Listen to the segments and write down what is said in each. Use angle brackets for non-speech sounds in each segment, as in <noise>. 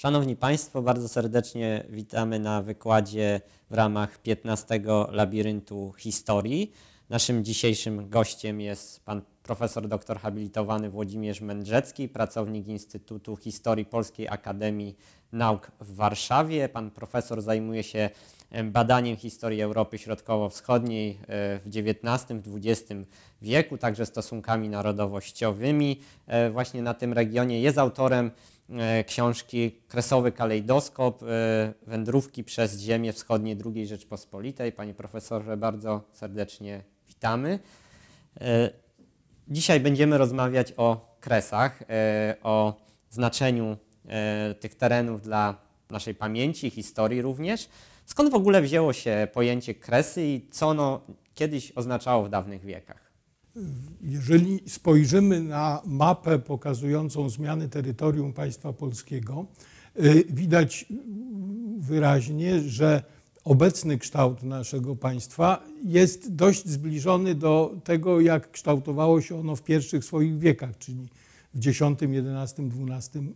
Szanowni Państwo, bardzo serdecznie witamy na wykładzie w ramach 15 Labiryntu Historii. Naszym dzisiejszym gościem jest pan profesor doktor habilitowany Włodzimierz Mędrzecki, pracownik Instytutu Historii Polskiej Akademii Nauk w Warszawie. Pan profesor zajmuje się badaniem historii Europy Środkowo-Wschodniej e, w XIX-XX wieku, także stosunkami narodowościowymi. E, właśnie na tym regionie jest autorem książki Kresowy kalejdoskop Wędrówki przez ziemię wschodnie II Rzeczpospolitej. Panie profesorze, bardzo serdecznie witamy. Dzisiaj będziemy rozmawiać o kresach, o znaczeniu tych terenów dla naszej pamięci, historii również. Skąd w ogóle wzięło się pojęcie kresy i co ono kiedyś oznaczało w dawnych wiekach? Jeżeli spojrzymy na mapę pokazującą zmiany terytorium państwa polskiego, y, widać wyraźnie, że obecny kształt naszego państwa jest dość zbliżony do tego, jak kształtowało się ono w pierwszych swoich wiekach, czyli w X, XI, XII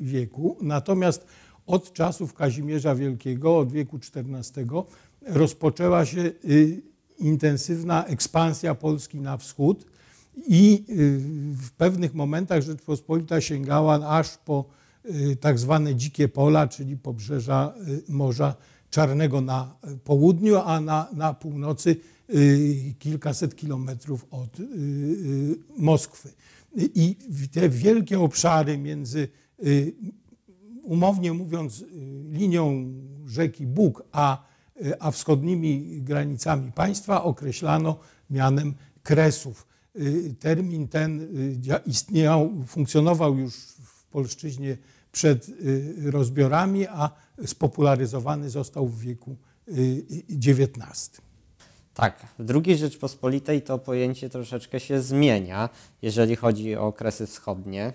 wieku. Natomiast od czasów Kazimierza Wielkiego, od wieku XIV, rozpoczęła się y, intensywna ekspansja Polski na wschód i y, w pewnych momentach Rzeczpospolita sięgała aż po y, tak zwane dzikie pola, czyli pobrzeża Morza Czarnego na południu, a na, na północy kilkaset kilometrów od Moskwy. I te wielkie obszary między umownie mówiąc, y, linią rzeki Bóg, a, y, a wschodnimi granicami państwa określano mianem kresów. Y, termin ten istniał, funkcjonował już w polszczyźnie przed rozbiorami, a spopularyzowany został w wieku XIX. Tak, w II Rzeczpospolitej to pojęcie troszeczkę się zmienia, jeżeli chodzi o okresy wschodnie.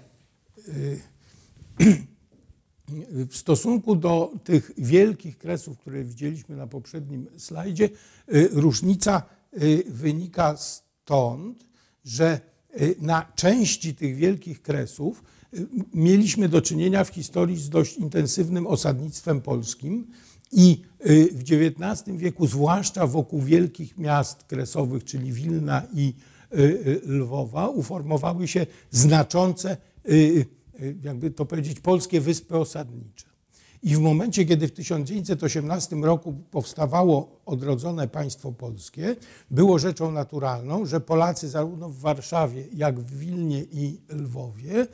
<clears throat> w stosunku do tych wielkich kresów, które widzieliśmy na poprzednim slajdzie, y, różnica y, wynika stąd, że y, na części tych wielkich kresów mieliśmy do czynienia w historii z dość intensywnym osadnictwem polskim i w XIX wieku, zwłaszcza wokół wielkich miast kresowych, czyli Wilna i Lwowa, uformowały się znaczące jakby to powiedzieć, polskie wyspy osadnicze. I w momencie, kiedy w 1918 roku powstawało odrodzone państwo polskie, było rzeczą naturalną, że Polacy zarówno w Warszawie, jak w Wilnie i Lwowie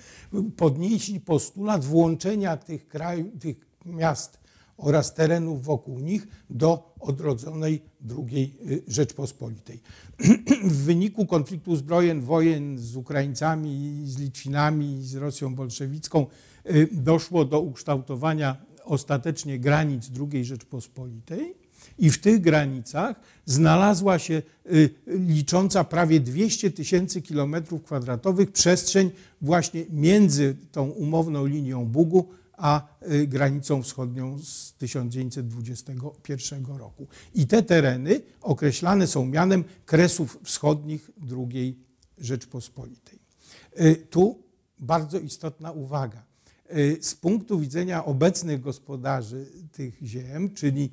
podnieśli postulat włączenia tych, krajów, tych miast oraz terenów wokół nich do odrodzonej II y, Rzeczpospolitej. <clears throat> W wyniku konfliktu zbrojen, wojen z Ukraińcami, z Litwinami, z Rosją bolszewicką y, doszło do ukształtowania ostatecznie granic II Rzeczpospolitej i w tych granicach znalazła się y, licząca prawie 200 tysięcy kilometrów kwadratowych przestrzeń właśnie między tą umowną linią Bugu a y, granicą wschodnią z 1921 roku. I te tereny określane są mianem Kresów Wschodnich II Rzeczpospolitej. Y, tu bardzo istotna uwaga. Y, z punktu widzenia obecnych gospodarzy tych ziem, czyli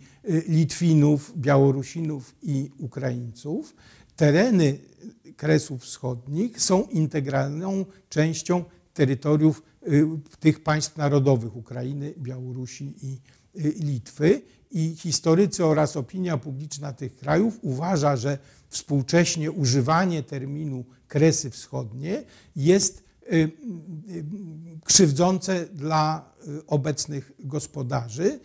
Litwinów, Białorusinów i Ukraińców, tereny Kresów Wschodnich są integralną częścią terytoriów tych państw narodowych Ukrainy, Białorusi i y, Litwy. I historycy oraz opinia publiczna tych krajów uważa, że współcześnie używanie terminu Kresy Wschodnie jest y, krzywdzące dla obecnych gospodarzy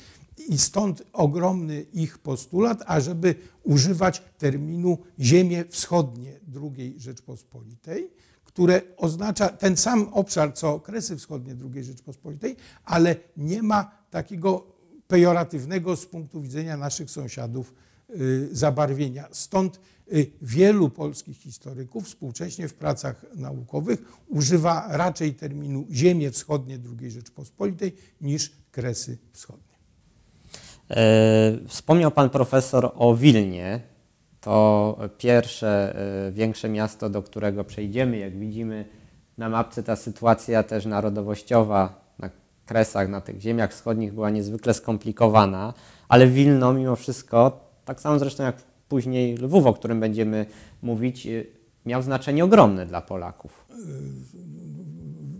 i stąd ogromny ich postulat, ażeby używać terminu ziemie wschodnie II Rzeczpospolitej które oznacza ten sam obszar co Kresy Wschodnie II Rzeczpospolitej, ale nie ma takiego pejoratywnego z punktu widzenia naszych sąsiadów y, zabarwienia. Stąd y, wielu polskich historyków współcześnie w pracach naukowych używa raczej terminu ziemie wschodnie II Rzeczpospolitej niż Kresy Wschodnie. E, wspomniał pan profesor o Wilnie, to pierwsze e, większe miasto, do którego przejdziemy. Jak widzimy na mapce, ta sytuacja też narodowościowa, na kresach, na tych ziemiach wschodnich była niezwykle skomplikowana, ale Wilno mimo wszystko, tak samo zresztą jak później Lwów, o którym będziemy mówić, y, miał znaczenie ogromne dla Polaków.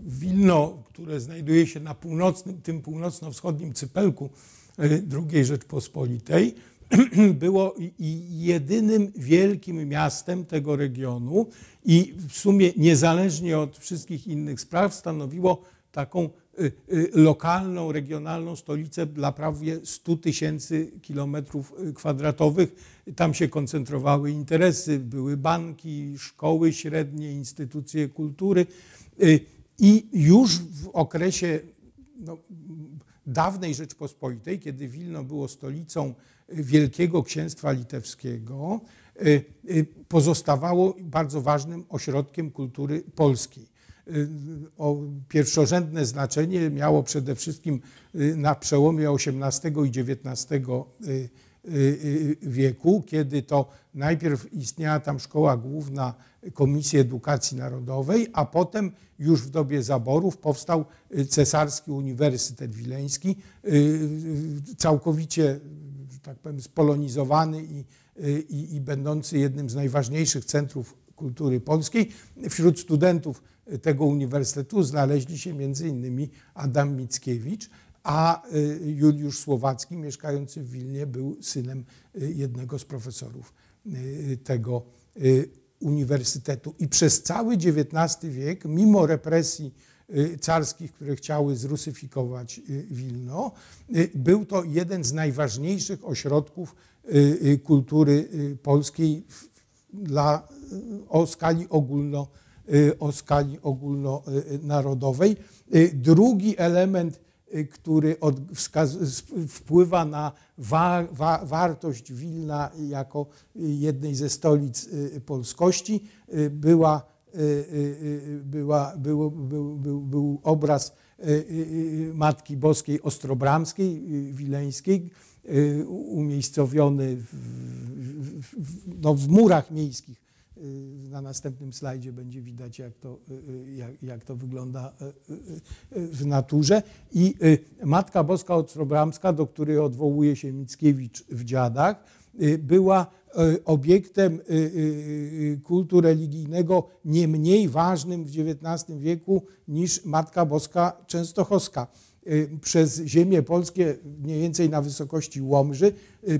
Wilno, które znajduje się na północnym, tym północno-wschodnim cypelku y, II Rzeczpospolitej, <clears throat> było jedynym wielkim miastem tego regionu i w sumie niezależnie od wszystkich innych spraw stanowiło taką y, y, lokalną, regionalną stolicę dla prawie 100 tysięcy kilometrów y, kwadratowych. Tam się koncentrowały interesy, były banki, szkoły średnie, instytucje kultury i już w okresie no, dawnej Rzeczpospolitej, kiedy Wilno było stolicą Wielkiego Księstwa Litewskiego, pozostawało bardzo ważnym ośrodkiem kultury polskiej. Y, o pierwszorzędne znaczenie miało przede wszystkim y, na przełomie XVIII i XIX y, wieku, kiedy to najpierw istniała tam szkoła główna Komisji Edukacji Narodowej, a potem już w dobie zaborów powstał Cesarski Uniwersytet Wileński, całkowicie, tak powiem, spolonizowany i, i, i będący jednym z najważniejszych centrów kultury polskiej. Wśród studentów tego uniwersytetu znaleźli się innymi Adam Mickiewicz, a y, Juliusz Słowacki, mieszkający w Wilnie, był synem y, jednego z profesorów y, tego uniwersytetu. I przez cały XIX wiek, mimo represji carskich, które chciały zrusyfikować Wilno, był to jeden z najważniejszych ośrodków kultury polskiej dla, o skali ogólno Y, o skali ogólnonarodowej. Y, drugi element, y, który od, wpływa na wa, wa, wartość Wilna jako jednej ze stolic polskości, była, była, był, był, był, był obraz Matki Boskiej Ostrobramskiej, wileńskiej, umiejscowiony w, w, no, w murach miejskich Y, na następnym slajdzie będzie widać, jak to, y, y, jak, jak to wygląda w naturze. I Matka Boska Ostrobramska, do której odwołuje się Mickiewicz w Dziadach, była obiektem kultu religijnego nie mniej ważnym w XIX wieku niż Matka Boska Częstochowska. Przez ziemię polskie, mniej więcej na wysokości Łomży,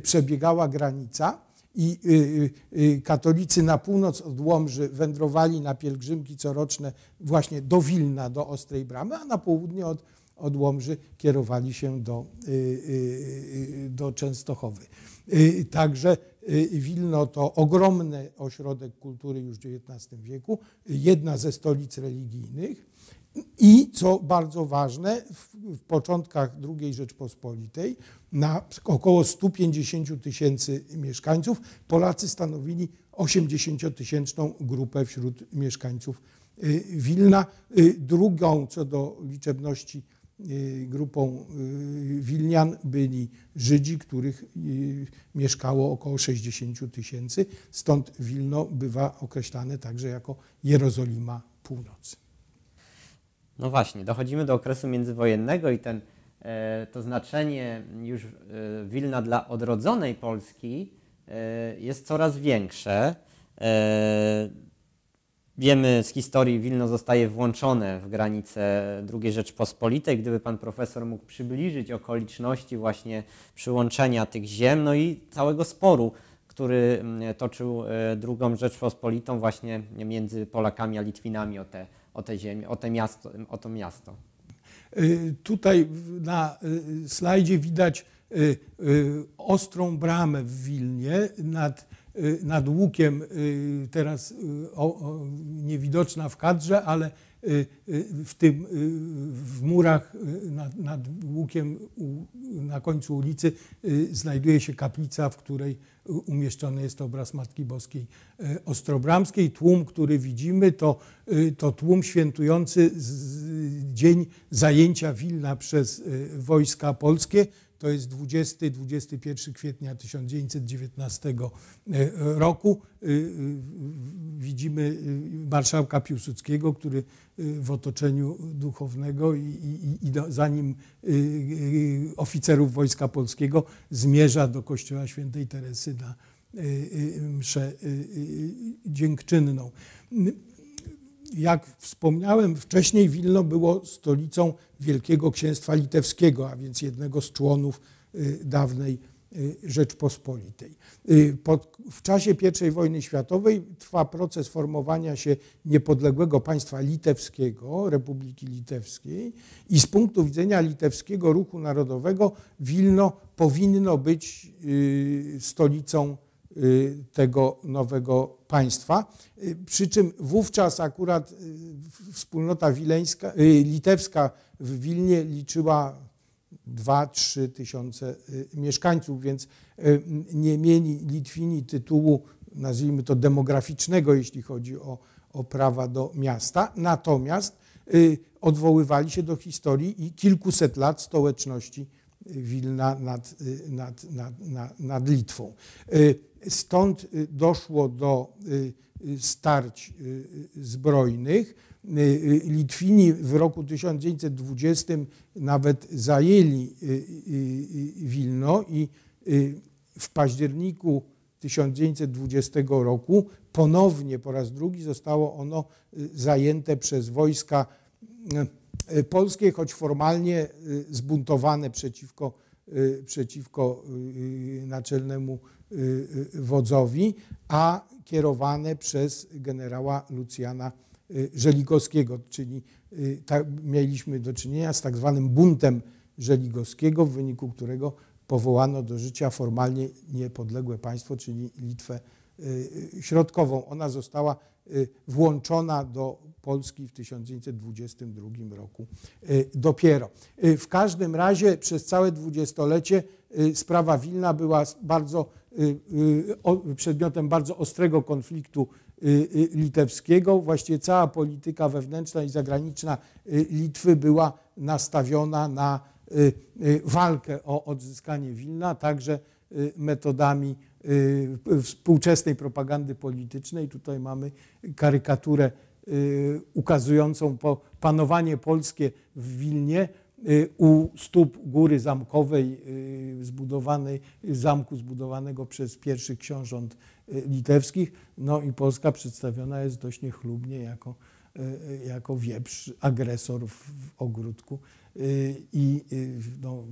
przebiegała granica i y, y, y, katolicy na północ od Łomży wędrowali na pielgrzymki coroczne właśnie do Wilna, do Ostrej Bramy, a na południe od, od Łomży kierowali się do, do Częstochowy. Także Wilno to ogromny ośrodek kultury już w XIX wieku, jedna ze stolic religijnych. I co bardzo ważne, w, w początkach II Rzeczpospolitej na około 150 tysięcy mieszkańców Polacy stanowili 80-tysięczną grupę wśród mieszkańców y, Wilna. Y, drugą co do liczebności y, grupą Wilnian byli Żydzi, których mieszkało około 60 tysięcy. Stąd Wilno bywa określane także jako Jerozolima Północy. No właśnie, dochodzimy do okresu międzywojennego i ten, e, to znaczenie już e, Wilna dla odrodzonej Polski e, jest coraz większe. Wiemy z historii, Wilno zostaje włączone w granice II Rzeczpospolitej. Gdyby pan profesor mógł przybliżyć okoliczności właśnie przyłączenia tych ziem, no i całego sporu, który mm, toczył II Rzeczpospolitą właśnie między Polakami a Litwinami o te o tę ziemię, o, te miasto, o to miasto. Y, tutaj na y, slajdzie widać ostrą bramę w Wilnie nad, nad łukiem, teraz niewidoczna w kadrze, ale w, tym, w murach nad, nad łukiem na końcu ulicy znajduje się kaplica, w której umieszczony jest obraz Matki Boskiej Ostrobramskiej. Tłum, który widzimy, to, to tłum świętujący dzień zajęcia Wilna przez wojska polskie. To jest 20-21 kwietnia 1919 roku. Widzimy marszałka Piłsudskiego, który w otoczeniu duchownego i, i, i za nim oficerów Wojska Polskiego zmierza do kościoła świętej Teresy na mszę dziękczynną jak wspomniałem wcześniej, Wilno było stolicą Wielkiego Księstwa Litewskiego, a więc jednego z członów y, dawnej y, Rzeczpospolitej. Y, pod, w czasie I wojny światowej trwa proces formowania się niepodległego państwa litewskiego, Republiki Litewskiej i z punktu widzenia litewskiego ruchu narodowego Wilno powinno być stolicą tego nowego państwa. Y, przy czym wówczas akurat y, wspólnota wileńska, litewska w Wilnie liczyła 2-3 tysiące mieszkańców, więc nie mieli Litwini tytułu, nazwijmy to demograficznego, jeśli chodzi o, o prawa do miasta. Natomiast odwoływali się do historii i kilkuset lat stołeczności Wilna nad, nad, nad, nad, nad Litwą. Stąd y, doszło do y, y, starć zbrojnych. Litwini w roku 1920 nawet zajęli Wilno i w październiku 1920 roku ponownie po raz drugi zostało ono zajęte przez wojska polskie, choć formalnie zbuntowane przeciwko, przeciwko naczelnemu Y, y, wodzowi, a kierowane przez generała Lucjana y, Żeligowskiego, czyli mieliśmy do czynienia z tak zwanym buntem Żeligowskiego, w wyniku którego powołano do życia formalnie niepodległe państwo, czyli Litwę Środkową. Ona została włączona do Polski w 1922 roku dopiero. W każdym razie przez całe dwudziestolecie sprawa Wilna była bardzo Y, y, przedmiotem bardzo ostrego konfliktu y, litewskiego. Właściwie cała polityka wewnętrzna i zagraniczna Litwy była nastawiona na walkę o odzyskanie Wilna, także metodami współczesnej propagandy politycznej. Tutaj mamy karykaturę ukazującą panowanie polskie w Wilnie Y, u stóp góry zamkowej y, zbudowanej, zamku zbudowanego przez pierwszych książąt y, litewskich. No i Polska przedstawiona jest dość niechlubnie jako, jako wieprz, agresor w ogródku i no,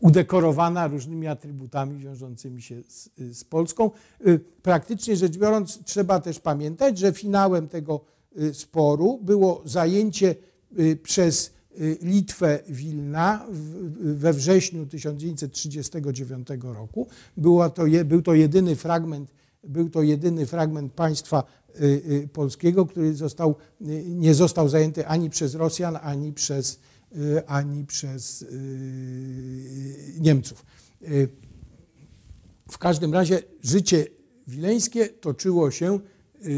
udekorowana różnymi atrybutami wiążącymi się z, z Polską. Praktycznie rzecz biorąc, trzeba też pamiętać, że finałem tego sporu było zajęcie Y, przez y, Litwę Wilna we wrześniu 1939 roku. Było to, był to jedyny fragment, był to jedyny fragment państwa y, polskiego, który został, nie został zajęty ani przez Rosjan, ani przez, ani przez Niemców. W każdym razie życie wileńskie toczyło się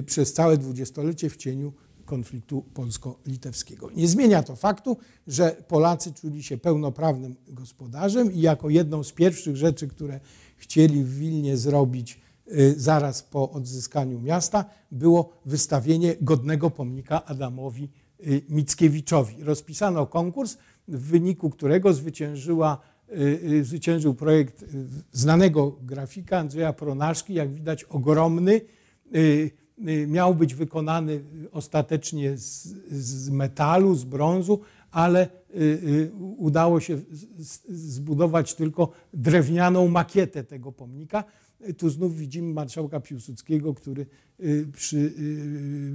przez całe dwudziestolecie w cieniu konfliktu polsko-litewskiego. Nie zmienia to faktu, że Polacy czuli się pełnoprawnym gospodarzem i jako jedną z pierwszych rzeczy, które chcieli w Wilnie zrobić y, zaraz po odzyskaniu miasta, było wystawienie godnego pomnika Adamowi y, Mickiewiczowi. Rozpisano konkurs, w wyniku którego zwyciężyła, y, zwyciężył projekt znanego grafika Andrzeja Pronaszki, jak widać ogromny, Y, miał być wykonany ostatecznie z, z metalu, z brązu, ale y, y, udało się zbudować tylko drewnianą makietę tego pomnika. Tu znów widzimy marszałka Piłsudskiego, który przy,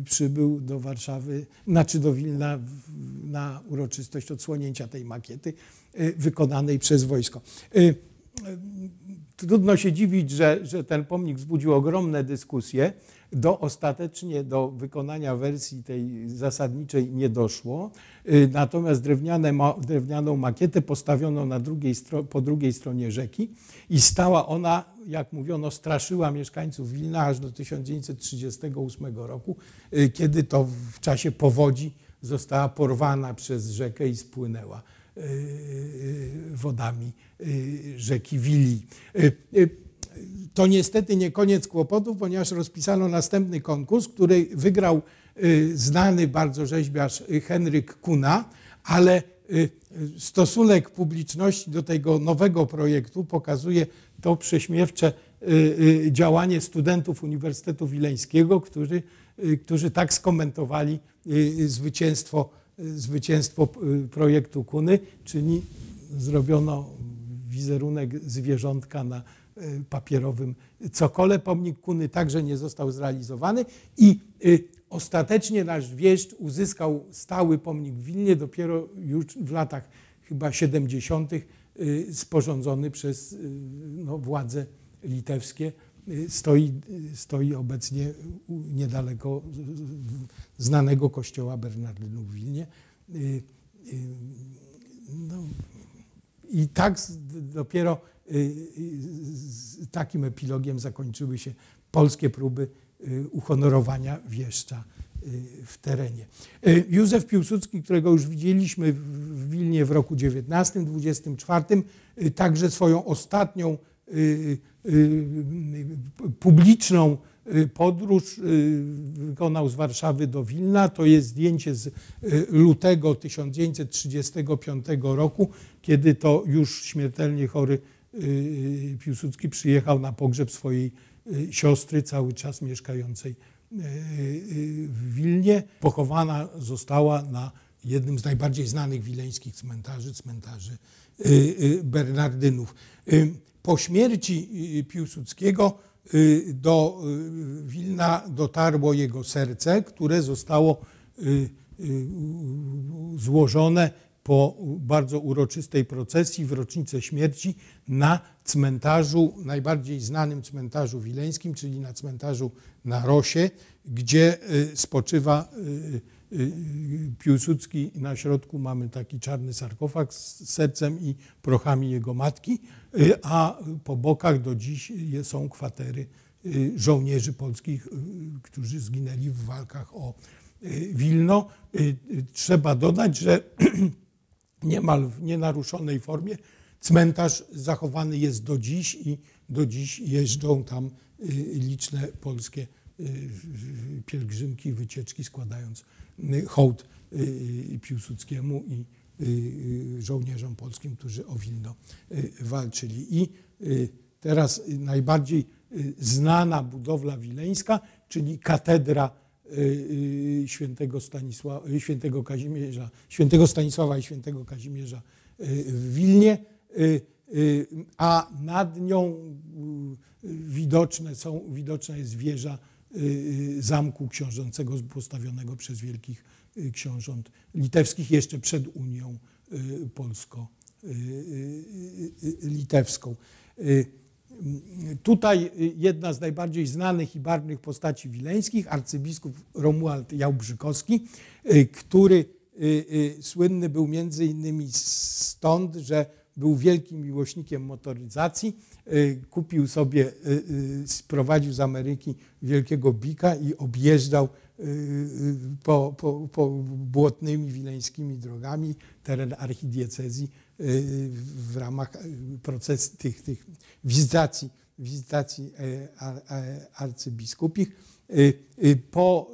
przybył do Warszawy, znaczy do Wilna na uroczystość odsłonięcia tej makiety wykonanej przez wojsko. Trudno się dziwić, że, że ten pomnik wzbudził ogromne dyskusje do ostatecznie do wykonania wersji tej zasadniczej nie doszło. Y, natomiast drewniane, drewnianą makietę postawiono na drugiej, po drugiej stronie rzeki i stała ona, jak mówiono, straszyła mieszkańców Wilna aż do 1938 roku, y, kiedy to w czasie powodzi została porwana przez rzekę i spłynęła wodami rzeki Wili. To niestety nie koniec kłopotów, ponieważ rozpisano następny konkurs, który wygrał znany bardzo rzeźbiarz Henryk Kuna, ale stosunek publiczności do tego nowego projektu pokazuje to prześmiewcze działanie studentów Uniwersytetu Wileńskiego, którzy, którzy tak skomentowali zwycięstwo, zwycięstwo projektu Kuny, czyli zrobiono wizerunek zwierzątka na papierowym cokole. Pomnik Kuny także nie został zrealizowany i ostatecznie nasz wieszcz uzyskał stały pomnik w Wilnie dopiero już w latach chyba 70. sporządzony przez no, władze litewskie. Stoi, stoi obecnie niedaleko znanego kościoła Bernardynów w Wilnie. No, I tak dopiero takim epilogiem zakończyły się polskie próby uhonorowania wieszcza w terenie. Józef Piłsudski, którego już widzieliśmy w Wilnie w roku 19-24, także swoją ostatnią publiczną podróż wykonał z Warszawy do Wilna. To jest zdjęcie z lutego 1935 roku, kiedy to już śmiertelnie chory Piłsudski przyjechał na pogrzeb swojej siostry, cały czas mieszkającej w Wilnie. Pochowana została na jednym z najbardziej znanych wileńskich cmentarzy, cmentarzy Bernardynów. Po śmierci Piłsudskiego do Wilna dotarło jego serce, które zostało złożone po bardzo uroczystej procesji w rocznicę śmierci na cmentarzu, najbardziej znanym cmentarzu wileńskim, czyli na cmentarzu na Rosie, gdzie spoczywa Piłsudski. Na środku mamy taki czarny sarkofag z sercem i prochami jego matki, a po bokach do dziś są kwatery żołnierzy polskich, którzy zginęli w walkach o Wilno. Trzeba dodać, że <clears throat> niemal w nienaruszonej formie. Cmentarz zachowany jest do dziś i do dziś jeżdżą tam liczne polskie pielgrzymki, wycieczki, składając hołd Piłsudskiemu i żołnierzom polskim, którzy o Wilno walczyli. I teraz najbardziej znana budowla wileńska, czyli katedra świętego, Stanisława, świętego, Kazimierza, świętego Stanisława i świętego Kazimierza w Wilnie, a nad nią widoczne są, widoczna jest wieża zamku książącego postawionego przez wielkich książąt litewskich jeszcze przed Unią Polsko-Litewską. Tutaj jedna z najbardziej znanych i barwnych postaci wileńskich, arcybiskup Romuald Jałbrzykowski, który słynny był między innymi stąd, że był wielkim miłośnikiem motoryzacji. Kupił sobie, sprowadził z Ameryki wielkiego bika i objeżdżał po, po, po błotnymi wileńskimi drogami teren archidiecezji w ramach procesu tych, tych wizytacji, wizytacji arcybiskupich. Po,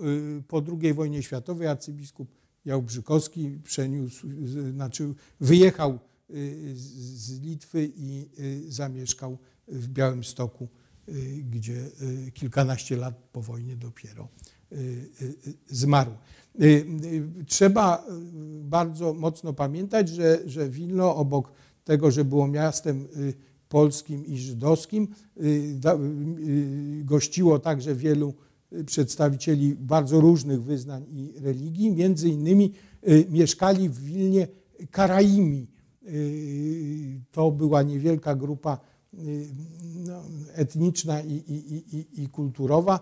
po II wojnie światowej arcybiskup Jałbrzykowski przeniósł, znaczy wyjechał z Litwy i zamieszkał w Białymstoku, gdzie kilkanaście lat po wojnie dopiero zmarł. Trzeba bardzo mocno pamiętać, że, że Wilno obok tego, że było miastem polskim i żydowskim, gościło także wielu przedstawicieli bardzo różnych wyznań i religii. Między innymi mieszkali w Wilnie Karaimi. To była niewielka grupa no, etniczna i, i, i, i kulturowa,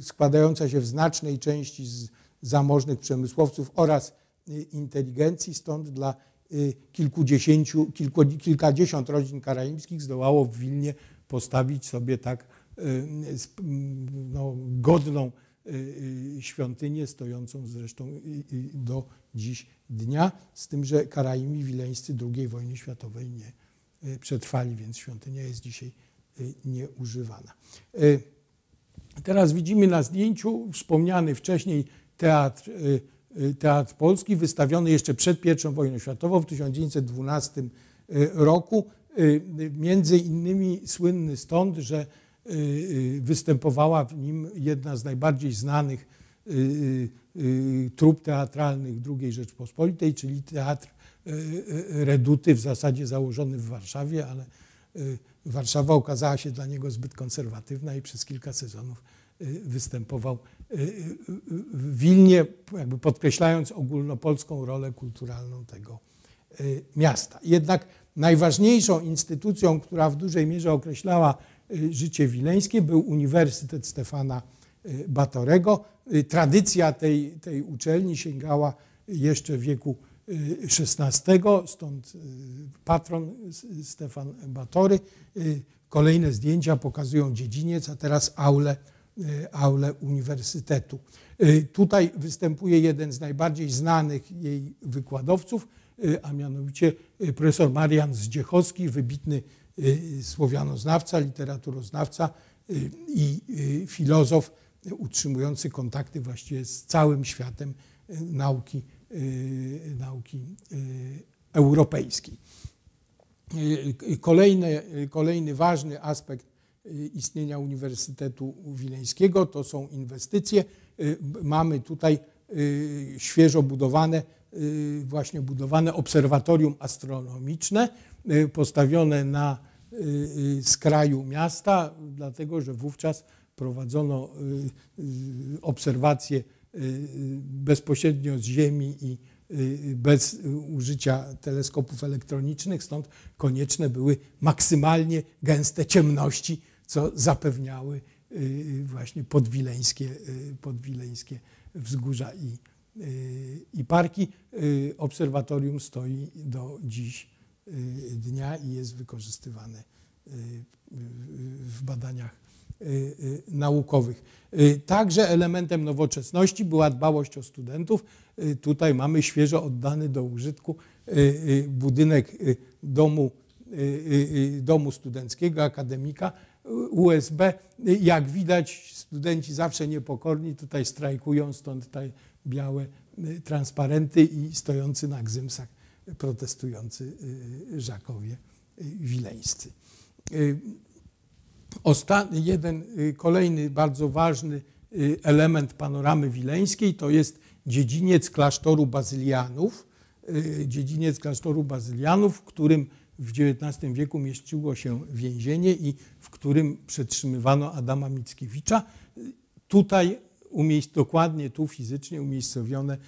składająca się w znacznej części z zamożnych przemysłowców oraz inteligencji, stąd dla kilkudziesięciu, kilku, kilkadziesiąt rodzin karaimskich zdołało w Wilnie postawić sobie tak no, godną świątynię, stojącą zresztą do dziś dnia, z tym, że Karaimi wileńscy II wojny światowej nie przetrwali, więc świątynia jest dzisiaj nieużywana. Teraz widzimy na zdjęciu wspomniany wcześniej teatr, teatr Polski, wystawiony jeszcze przed I wojną światową w 1912 roku. Między innymi słynny stąd, że występowała w nim jedna z najbardziej znanych trup teatralnych II Rzeczpospolitej, czyli teatr Reduty, w zasadzie założony w Warszawie, ale Warszawa okazała się dla niego zbyt konserwatywna i przez kilka sezonów występował w Wilnie, jakby podkreślając ogólnopolską rolę kulturalną tego miasta. Jednak najważniejszą instytucją, która w dużej mierze określała życie wileńskie, był Uniwersytet Stefana Batorego. Tradycja tej, tej uczelni sięgała jeszcze wieku XVI, stąd patron Stefan Batory. Kolejne zdjęcia pokazują dziedziniec, a teraz aulę, aulę uniwersytetu. Tutaj występuje jeden z najbardziej znanych jej wykładowców, a mianowicie profesor Marian Zdziechowski, wybitny słowianoznawca, literaturoznawca i filozof utrzymujący kontakty właściwie z całym światem nauki, nauki europejskiej. Kolejny, kolejny ważny aspekt istnienia Uniwersytetu Wileńskiego to są inwestycje. Mamy tutaj świeżo budowane, właśnie budowane obserwatorium astronomiczne, postawione na skraju miasta, dlatego że wówczas prowadzono obserwacje bezpośrednio z Ziemi i bez użycia teleskopów elektronicznych, stąd konieczne były maksymalnie gęste ciemności, co zapewniały właśnie podwileńskie, podwileńskie wzgórza i, i parki. Obserwatorium stoi do dziś dnia i jest wykorzystywane w badaniach naukowych. Także elementem nowoczesności była dbałość o studentów. Tutaj mamy świeżo oddany do użytku budynek domu, domu studenckiego, akademika USB. Jak widać, studenci zawsze niepokorni tutaj strajkują, stąd te białe transparenty i stojący na gzymsach protestujący Żakowie wileńscy. Ostatni, jeden kolejny bardzo ważny element panoramy wileńskiej to jest dziedziniec klasztoru bazylianów. Dziedziniec klasztoru bazylianów, w którym w XIX wieku mieściło się więzienie i w którym przetrzymywano Adama Mickiewicza. Tutaj dokładnie tu fizycznie umiejscowione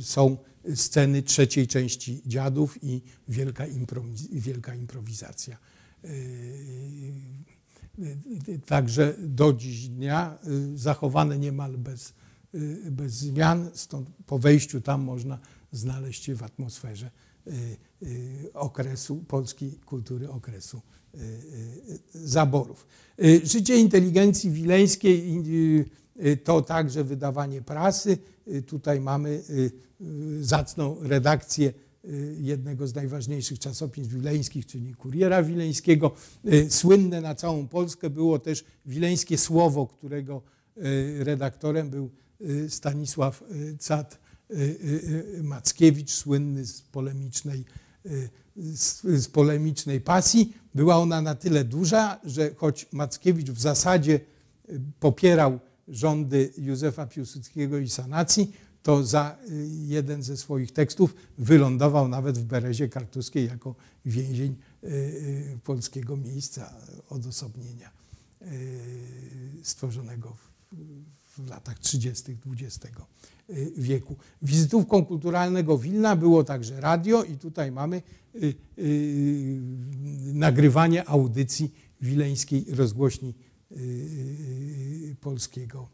są sceny trzeciej części Dziadów i wielka, improwiz wielka improwizacja. Także do dziś dnia zachowane niemal bez, bez zmian, stąd po wejściu tam można znaleźć się w atmosferze okresu polskiej kultury okresu zaborów. Życie inteligencji wileńskiej to także wydawanie prasy. Tutaj mamy zacną redakcję jednego z najważniejszych czasopism wileńskich, czyli Kuriera Wileńskiego. Słynne na całą Polskę było też Wileńskie Słowo, którego redaktorem był Stanisław Cat Mackiewicz, słynny z polemicznej, z polemicznej pasji. Była ona na tyle duża, że choć Mackiewicz w zasadzie popierał rządy Józefa Piłsudskiego i sanacji, to za jeden ze swoich tekstów wylądował nawet w Berezie Kartuskiej jako więzień polskiego miejsca odosobnienia stworzonego w latach 30. XX wieku. Wizytówką kulturalnego Wilna było także radio i tutaj mamy nagrywanie audycji wileńskiej rozgłośni polskiego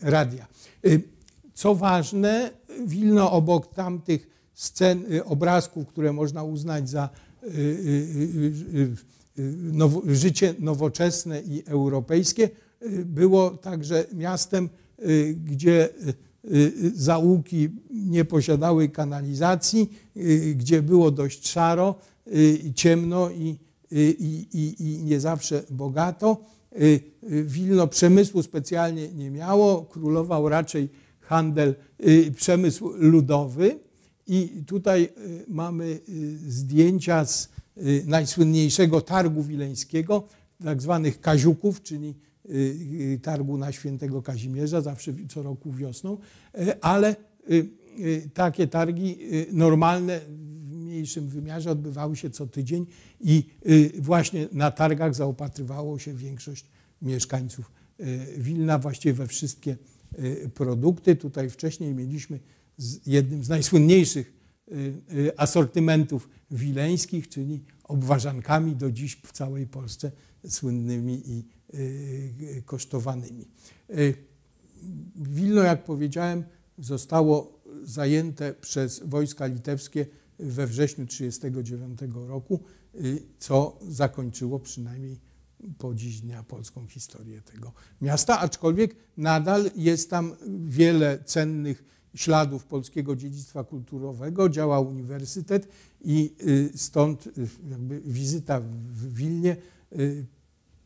radia. Co ważne, Wilno obok tamtych scen, obrazków, które można uznać za życie nowoczesne i europejskie, było także miastem, gdzie zaułki nie posiadały kanalizacji, gdzie było dość szaro, ciemno i, i, i, i nie zawsze bogato. Wilno przemysłu specjalnie nie miało, królował raczej handel, przemysł ludowy. I tutaj mamy zdjęcia z najsłynniejszego targu wileńskiego, tak zwanych kaziuków, czyli y, y, targu na świętego Kazimierza, zawsze co roku wiosną, e, ale y, takie targi normalne w mniejszym wymiarze odbywały się co tydzień i właśnie na targach zaopatrywało się większość mieszkańców Wilna, właściwie we wszystkie produkty. Tutaj wcześniej mieliśmy jednym z najsłynniejszych asortymentów wileńskich, czyli obwarzankami do dziś w całej Polsce słynnymi i y, kosztowanymi. Y, Wilno, jak powiedziałem, zostało zajęte przez wojska litewskie we wrześniu 1939 roku, y, co zakończyło przynajmniej po dziś dnia polską historię tego miasta, aczkolwiek nadal jest tam wiele cennych śladów polskiego dziedzictwa kulturowego, działa uniwersytet i stąd jakby wizyta w Wilnie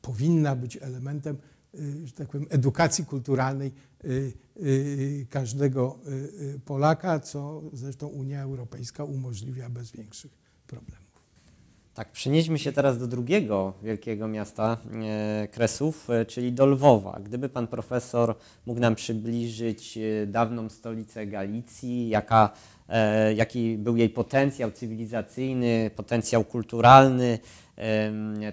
powinna być elementem, y, że tak powiem, edukacji kulturalnej y, y, każdego Polaka, co zresztą Unia Europejska umożliwia bez większych problemów. Tak, przenieśmy się teraz do drugiego wielkiego miasta e, Kresów, e, czyli do Lwowa. Gdyby pan profesor mógł nam przybliżyć e, dawną stolicę Galicji, jaka, jaki był jej potencjał cywilizacyjny, potencjał kulturalny,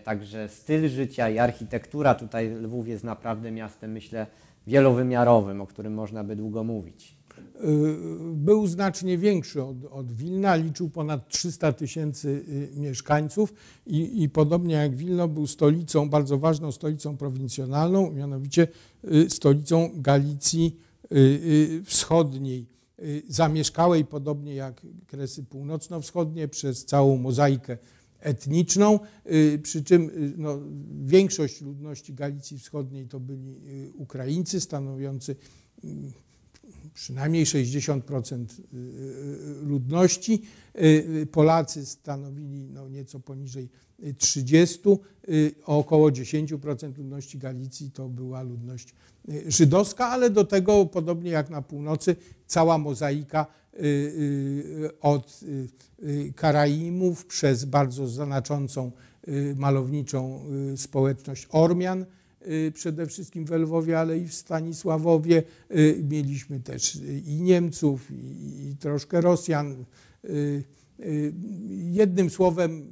Także styl życia i architektura tutaj Lwów jest naprawdę miastem, myślę, wielowymiarowym, o którym można by długo mówić. Y, był znacznie większy od, od Wilna, liczył ponad 300 tysięcy y, mieszkańców i, i, podobnie jak Wilno był stolicą, bardzo ważną stolicą prowincjonalną, mianowicie y, stolicą Galicji Wschodniej, zamieszkałej podobnie jak Kresy Północno-Wschodnie przez całą mozaikę etniczną, y, przy czym y, no, większość ludności Galicji Wschodniej to byli y, Ukraińcy, stanowiący przynajmniej 60% ludności. Polacy stanowili no, nieco poniżej 30, około 10% ludności Galicji to była ludność żydowska, ale do tego, podobnie jak na północy, cała mozaika od y, Karaimów przez bardzo znaczącą malowniczą społeczność Ormian, przede wszystkim w Lwowie, ale i w Stanisławowie. Mieliśmy też i Niemców, i, troszkę Rosjan. Jednym słowem,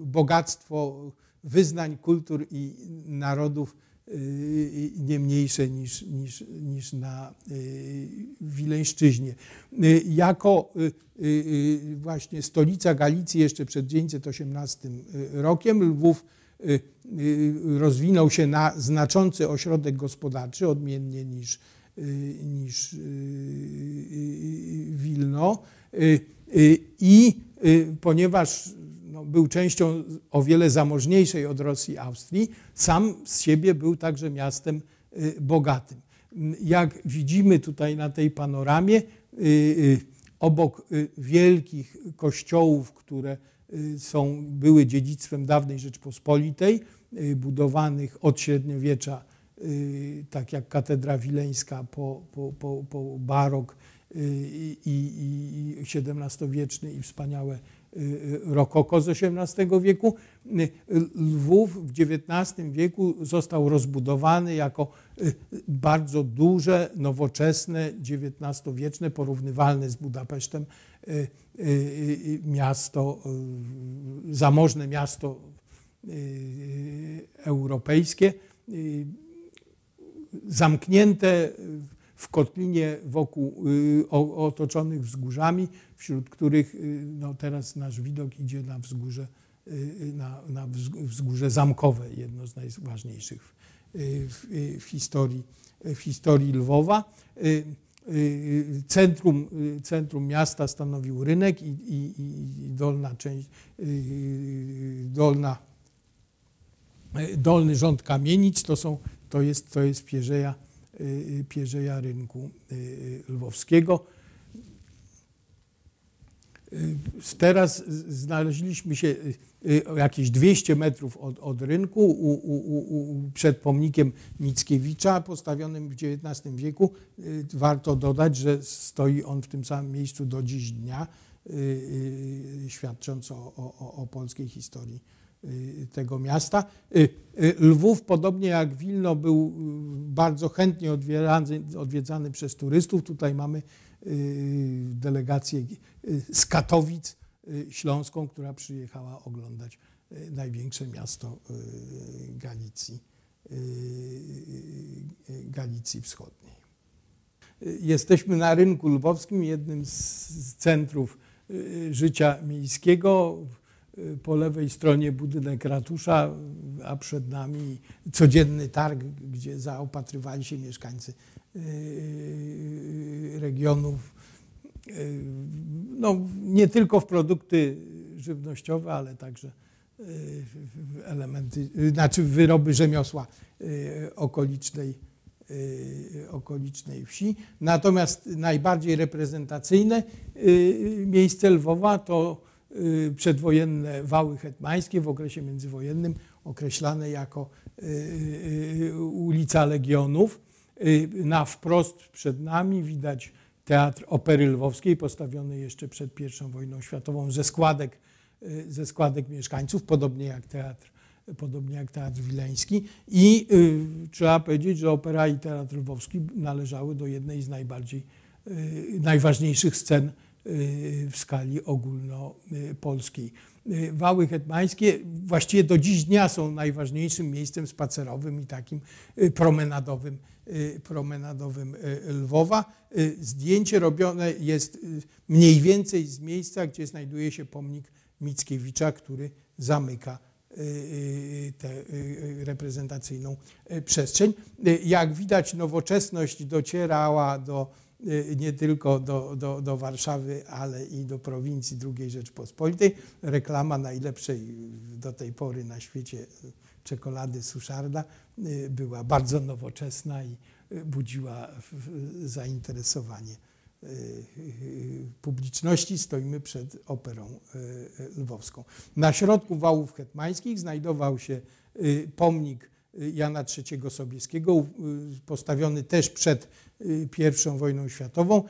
bogactwo wyznań, kultur i narodów Y, nie mniejsze niż, niż, niż na y, Wileńszczyźnie. Y, jako właśnie stolica Galicji jeszcze przed 918 rokiem Lwów rozwinął się na znaczący ośrodek gospodarczy, odmiennie niż, niż Wilno. I ponieważ no, był częścią o wiele zamożniejszej od Rosji Austrii, sam z siebie był także miastem y, bogatym. Jak widzimy tutaj na tej panoramie, y, y, obok wielkich kościołów, które są, były dziedzictwem dawnej Rzeczpospolitej, budowanych od średniowiecza, tak jak katedra wileńska po, po, po, po barok i, i, i XVII-wieczny i wspaniałe rokoko z XVIII wieku. Y, Lwów w XIX wieku został rozbudowany jako y, bardzo duże, nowoczesne, XIX-wieczne, porównywalne z Budapesztem miasto, zamożne miasto europejskie, zamknięte w kotlinie wokół y, otoczonych wzgórzami, wśród których y, no, teraz nasz widok idzie na wzgórze, y, na, na wzgórze zamkowe, jedno z najważniejszych w, w, historii, w historii Lwowa. Centrum, centrum miasta stanowił rynek i, i, i dolna część, dolna, dolny rząd kamienic to, są, to, jest, to jest pierzeja Pierzeja Rynku Lwowskiego. Teraz znaleźliśmy się jakieś 200 metrów od, od rynku u, u, u, przed pomnikiem Mickiewicza postawionym w XIX wieku. Warto dodać, że stoi on w tym samym miejscu do dziś dnia, świadcząc o, o, o polskiej historii tego miasta. Lwów, podobnie jak Wilno, był bardzo chętnie odwiedzany, odwiedzany przez turystów. Tutaj mamy delegację z Katowic śląską, która przyjechała oglądać największe miasto Galicji, Galicji Wschodniej. Jesteśmy na rynku lwowskim, jednym z centrów życia miejskiego. Po lewej stronie budynek ratusza, a przed nami codzienny targ, gdzie zaopatrywali się mieszkańcy regionów. No, nie tylko w produkty żywnościowe, ale także w elementy, znaczy w wyroby rzemiosła okolicznej, okolicznej wsi. Natomiast najbardziej reprezentacyjne miejsce Lwowa to przedwojenne wały hetmańskie w okresie międzywojennym określane jako ulica Legionów. Na wprost przed nami widać Teatr Opery Lwowskiej, postawiony jeszcze przed I wojną światową ze składek, ze składek mieszkańców, podobnie jak teatr, podobnie jak teatr wileński. I y, trzeba powiedzieć, że opera i teatr lwowski należały do jednej z najbardziej, y, najważniejszych scen y, w skali ogólnopolskiej. Wały hetmańskie właściwie do dziś dnia są najważniejszym miejscem spacerowym i takim promenadowym Y, promenadowym y, Lwowa. Y, zdjęcie robione jest mniej więcej z miejsca, gdzie znajduje się pomnik Mickiewicza, który zamyka tę reprezentacyjną przestrzeń. Jak widać, nowoczesność docierała do, nie tylko do, do, do Warszawy, ale i do prowincji II Rzeczpospolitej. Reklama najlepszej do tej pory na świecie czekolady Suszarda y, była bardzo nowoczesna i y, budziła zainteresowanie y, publiczności. Stoimy przed operą lwowską. Na środku wałów hetmańskich znajdował się pomnik Jana III Sobieskiego, postawiony też przed I wojną światową.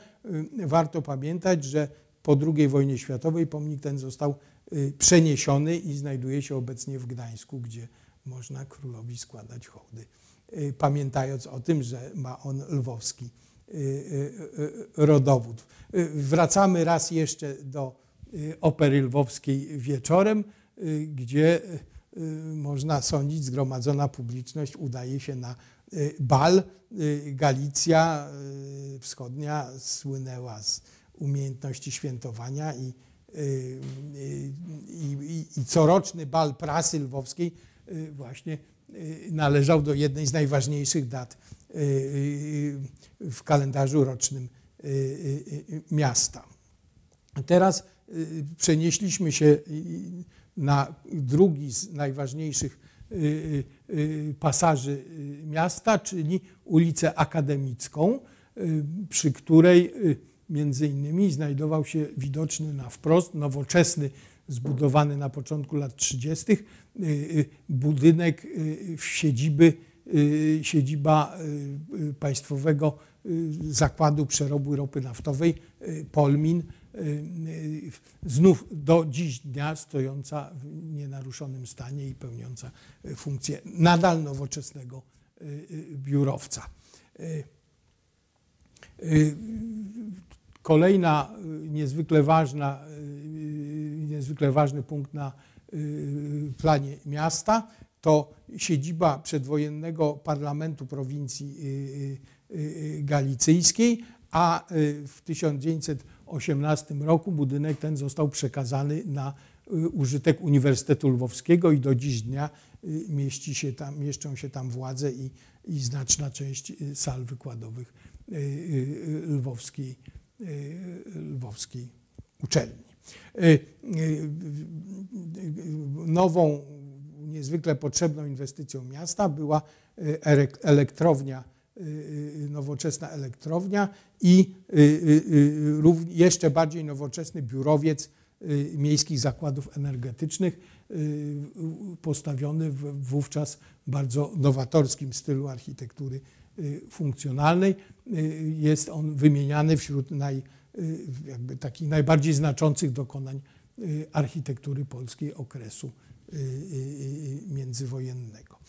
Warto pamiętać, że po II wojnie światowej pomnik ten został przeniesiony i znajduje się obecnie w Gdańsku, gdzie można królowi składać hołdy, y, pamiętając o tym, że ma on lwowski y, y, rodowód. Wracamy raz jeszcze do opery lwowskiej wieczorem, gdzie można sądzić, zgromadzona publiczność udaje się na bal. Galicja wschodnia słynęła z umiejętności świętowania i, i, i, i coroczny bal prasy lwowskiej Y, właśnie y, należał do jednej z najważniejszych dat y, w kalendarzu rocznym miasta. Teraz przenieśliśmy się na drugi z najważniejszych pasaży miasta, czyli ulicę Akademicką, przy której między innymi znajdował się widoczny na wprost nowoczesny zbudowany na początku lat 30. Y, y, budynek y, siedziby, siedziba Państwowego Zakładu Przerobu Ropy Naftowej Polmin, znów do dziś dnia stojąca w nienaruszonym stanie i pełniąca funkcję nadal nowoczesnego biurowca. Kolejna niezwykle ważna niezwykle ważny punkt na y, planie miasta. To siedziba przedwojennego parlamentu prowincji y, y, galicyjskiej, a w 1918 roku budynek ten został przekazany na użytek Uniwersytetu Lwowskiego i do dziś dnia mieści się tam, mieszczą się tam władze i, i znaczna część sal wykładowych lwowskiej, lwowskiej uczelni. Y, y, nową, niezwykle potrzebną inwestycją miasta była y, elektrownia nowoczesna elektrownia i jeszcze bardziej nowoczesny biurowiec miejskich zakładów energetycznych, postawiony w wówczas bardzo nowatorskim stylu architektury funkcjonalnej. Jest on wymieniany wśród naj, jakby takich najbardziej znaczących dokonań architektury polskiej okresu międzywojennego.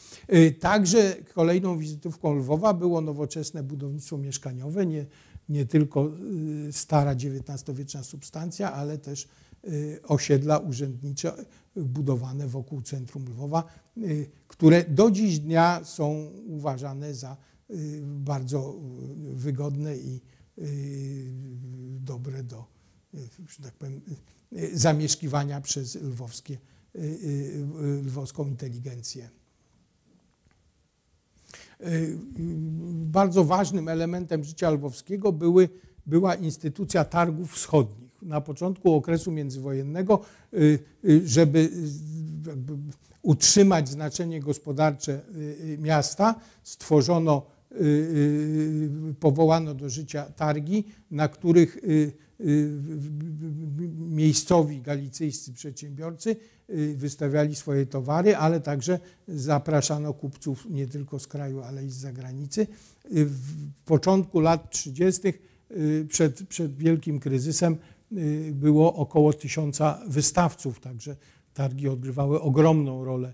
Także kolejną wizytówką Lwowa było nowoczesne budownictwo mieszkaniowe, nie, nie tylko stara XIX-wieczna substancja, ale też osiedla urzędnicze budowane wokół centrum Lwowa, które do dziś dnia są uważane za bardzo wygodne i dobre do, że tak powiem, zamieszkiwania przez lwowskie, lwowską inteligencję. Bardzo ważnym elementem życia lwowskiego były, była instytucja targów wschodnich. Na początku okresu międzywojennego, żeby utrzymać znaczenie gospodarcze miasta, stworzono Y, y, powołano do życia targi, na których y, miejscowi galicyjscy przedsiębiorcy wystawiali swoje towary, ale także zapraszano kupców nie tylko z kraju, ale i z zagranicy. W początku lat 30. Przed, przed wielkim kryzysem było około tysiąca wystawców, także targi odgrywały ogromną rolę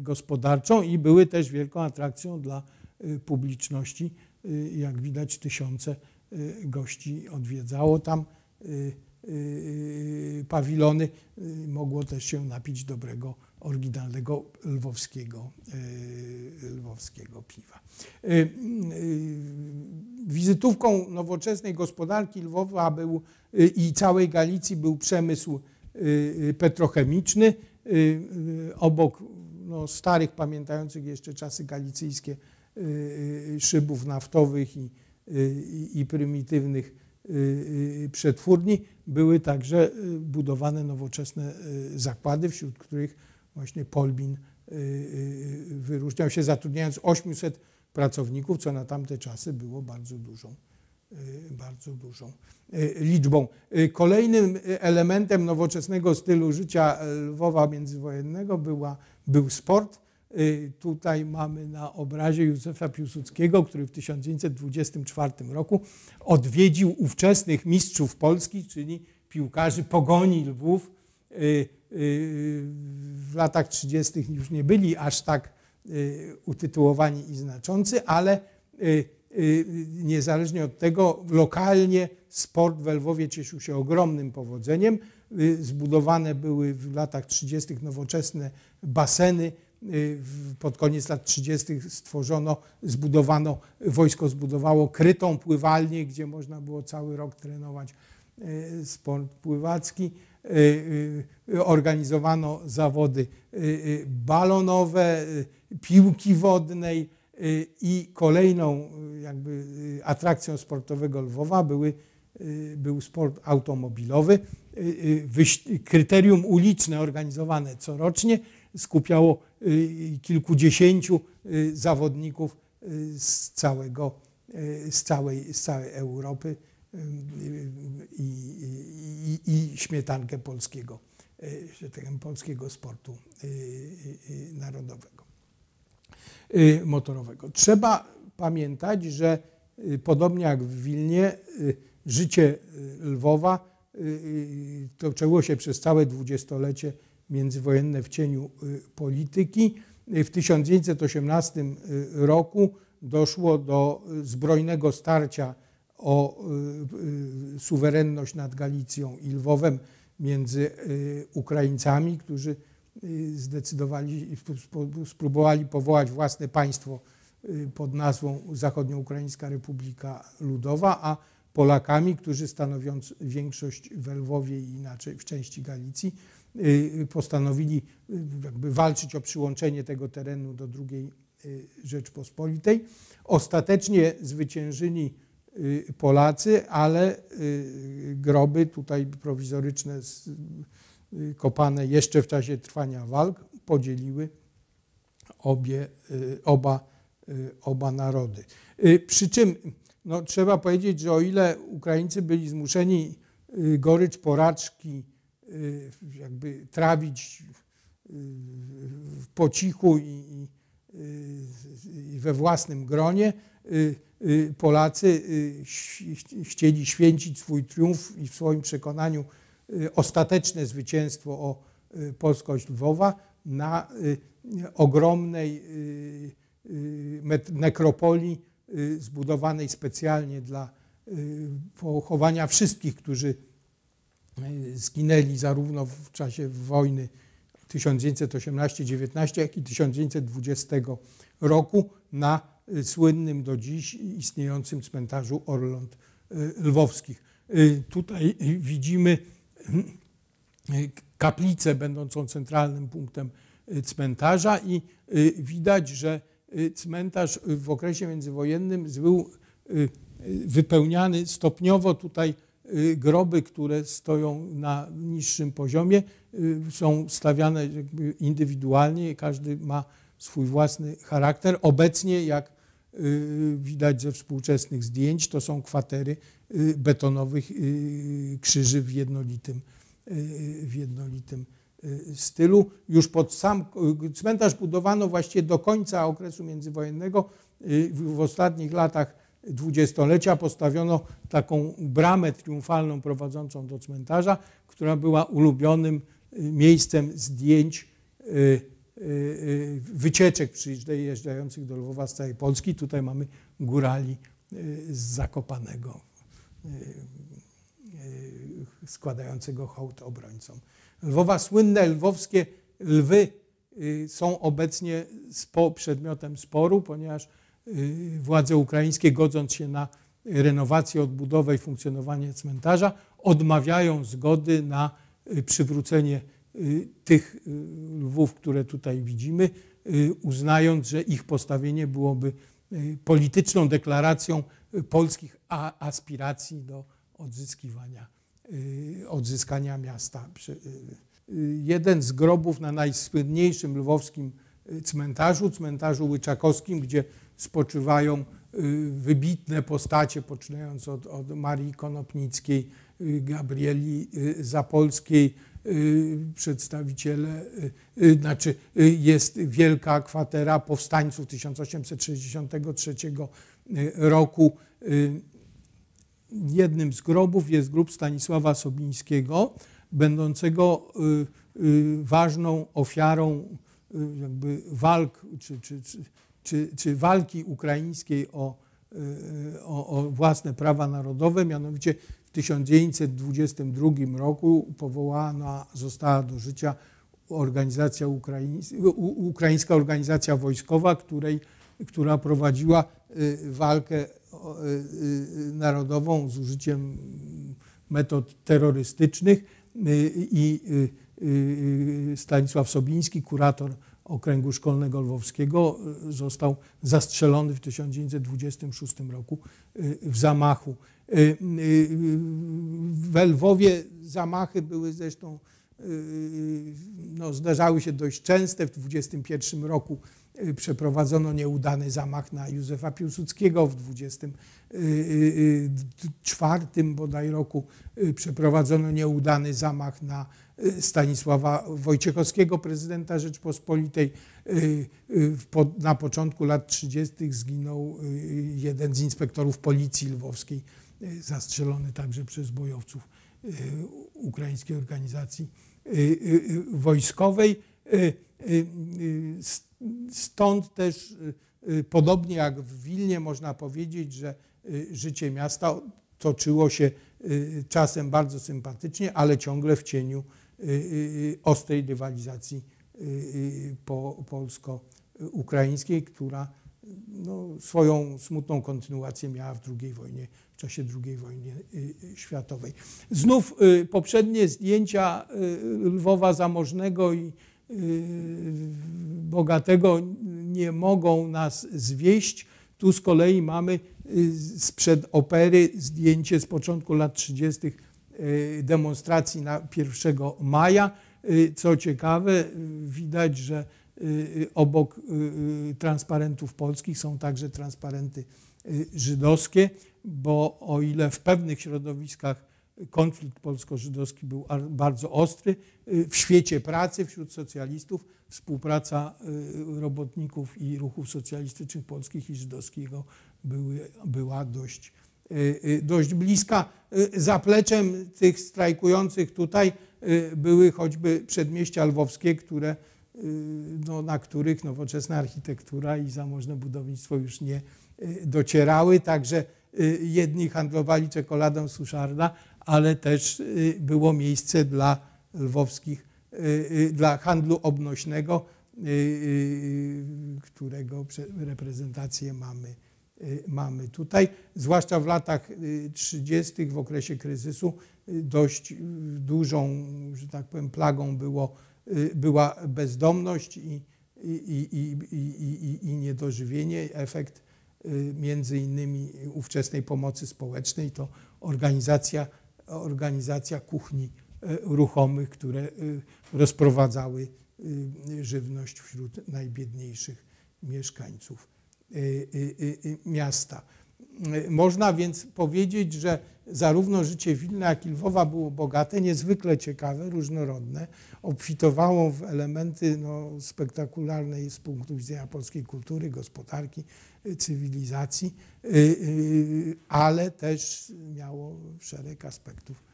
gospodarczą i były też wielką atrakcją dla Y, publiczności. Y, jak widać, tysiące y, gości odwiedzało tam pawilony. Mogło też się napić dobrego, oryginalnego lwowskiego, lwowskiego piwa. Wizytówką nowoczesnej gospodarki Lwowa był i całej Galicji był przemysł petrochemiczny. Obok no, starych, pamiętających jeszcze czasy galicyjskie Y, szybów naftowych i, y, i, i prymitywnych y, przetwórni były także budowane nowoczesne zakłady, wśród których właśnie Polbin wyróżniał się zatrudniając 800 pracowników, co na tamte czasy było bardzo dużą, bardzo dużą liczbą. Kolejnym elementem nowoczesnego stylu życia Lwowa międzywojennego była, był sport. Y, tutaj mamy na obrazie Józefa Piłsudskiego, który w 1924 roku odwiedził ówczesnych mistrzów Polski, czyli piłkarzy Pogoni Lwów. Y, y, w latach 30. już nie byli aż tak utytułowani i znaczący, ale niezależnie od tego lokalnie sport w Lwowie cieszył się ogromnym powodzeniem. Zbudowane były w latach 30. nowoczesne baseny, pod koniec lat 30. stworzono, zbudowano, wojsko zbudowało krytą pływalnię, gdzie można było cały rok trenować y, sport pływacki. Y, organizowano zawody balonowe, piłki wodnej i kolejną jakby atrakcją sportowego Lwowa były, był sport automobilowy. Kryterium uliczne organizowane corocznie skupiało y, kilkudziesięciu y, zawodników y, z, całego, z, całej, z całej Europy i, i, i śmietankę polskiego, tak polskiego sportu narodowego, motorowego. Trzeba pamiętać, że podobnie jak w Wilnie, życie Lwowa toczyło się przez całe dwudziestolecie międzywojenne w cieniu y, polityki. W 1918 y, roku doszło do zbrojnego starcia o y, suwerenność nad Galicją i Lwowem między Ukraińcami, którzy zdecydowali, spróbowali powołać własne państwo pod nazwą Zachodnioukraińska Republika Ludowa, a Polakami, którzy stanowiąc większość w Lwowie i inaczej w części Galicji, Y, postanowili y, jakby walczyć o przyłączenie tego terenu do II y, Rzeczpospolitej. Ostatecznie zwyciężyli Polacy, ale groby tutaj prowizoryczne, kopane jeszcze w czasie trwania walk, podzieliły obie, oba oba narody. Przy czym no, trzeba powiedzieć, że o ile Ukraińcy byli zmuszeni gorycz porażki jakby trawić po cichu i, i we własnym gronie, Polacy chcieli święcić swój triumf i w swoim przekonaniu ostateczne zwycięstwo o polskość Lwowa na ogromnej nekropolii zbudowanej specjalnie dla pochowania wszystkich, którzy zginęli zarówno w czasie wojny 1918-19, jak i 1920 roku na słynnym do dziś istniejącym cmentarzu Orląt Lwowskich. Tutaj widzimy kaplicę będącą centralnym punktem cmentarza i widać, że cmentarz w okresie międzywojennym był wypełniany stopniowo tutaj groby, które stoją na niższym poziomie, są stawiane indywidualnie, każdy ma swój własny charakter. Obecnie, jak widać ze współczesnych zdjęć, to są kwatery betonowych krzyży w jednolitym, w jednolitym stylu. Już pod sam cmentarz budowano właściwie do końca okresu międzywojennego. W ostatnich latach dwudziestolecia postawiono taką bramę triumfalną prowadzącą do cmentarza, która była ulubionym miejscem zdjęć wycieczek przyjeżdżających do Lwowa z całej Polski. Tutaj mamy górali z Zakopanego składającego hołd obrońcom. Lwowa, słynne lwowskie lwy są obecnie przedmiotem sporu, ponieważ władze ukraińskie, godząc się na renowację, odbudowę i funkcjonowanie cmentarza, odmawiają zgody na przywrócenie tych lwów, które tutaj widzimy, uznając, że ich postawienie byłoby polityczną deklaracją polskich aspiracji do odzyskiwania, odzyskania miasta. Jeden z grobów na najsłynniejszym lwowskim cmentarzu, cmentarzu łyczakowskim, gdzie spoczywają wybitne postacie, poczynając od, od Marii Konopnickiej, Gabrieli Zapolskiej, przedstawiciele, znaczy jest wielka kwatera powstańców 1863 roku. Jednym z grobów jest grób Stanisława Sobińskiego, będącego ważną ofiarą jakby walk czy, czy, czy, czy walki ukraińskiej o, o, o własne prawa narodowe, mianowicie w 1922 roku powołana została do życia organizacja ukraińska organizacja wojskowa, której, która prowadziła walkę narodową z użyciem metod terrorystycznych. I Stanisław Sobiński, kurator Okręgu Szkolnego Lwowskiego, został zastrzelony w 1926 roku w zamachu. W Lwowie zamachy były zresztą, no, zdarzały się dość częste. W 1921 roku przeprowadzono nieudany zamach na Józefa Piłsudskiego. W 1924 bodaj roku przeprowadzono nieudany zamach na Stanisława Wojciechowskiego, prezydenta Rzeczpospolitej. Na początku lat 30. zginął jeden z inspektorów policji lwowskiej, zastrzelony także przez bojowców ukraińskiej organizacji wojskowej. Stąd też, podobnie jak w Wilnie, można powiedzieć, że życie miasta toczyło się czasem bardzo sympatycznie, ale ciągle w cieniu ostrej rywalizacji po polsko-ukraińskiej, która no, swoją smutną kontynuację miała w II wojnie, w czasie II wojny światowej. Znów poprzednie zdjęcia Lwowa zamożnego i bogatego nie mogą nas zwieść. Tu z kolei mamy sprzed opery zdjęcie z początku lat 30 demonstracji na 1 maja. Co ciekawe, widać, że obok transparentów polskich są także transparenty żydowskie, bo o ile w pewnych środowiskach konflikt polsko-żydowski był bardzo ostry, w świecie pracy wśród socjalistów współpraca robotników i ruchów socjalistycznych polskich i żydowskiego były, była dość, dość bliska. Zapleczem tych strajkujących tutaj były choćby przedmieścia lwowskie, które, no, na których nowoczesna architektura i zamożne budownictwo już nie docierały. Także jedni handlowali czekoladą Suszarda, ale też było miejsce dla lwowskich, dla handlu obnośnego, którego reprezentację mamy Y, mamy tutaj, zwłaszcza w latach 30., w okresie kryzysu, y, dość y, dużą, że tak powiem, plagą było, była bezdomność i, i, i, i, i niedożywienie. Efekt między innymi ówczesnej pomocy społecznej to organizacja, organizacja kuchni ruchomych, które rozprowadzały żywność wśród najbiedniejszych mieszkańców. Y, y, y, miasta. Można więc powiedzieć, że zarówno życie Wilna, jak i Lwowa było bogate, niezwykle ciekawe, różnorodne, obfitowało w elementy no, spektakularne z punktu widzenia polskiej kultury, gospodarki, cywilizacji, ale też miało szereg aspektów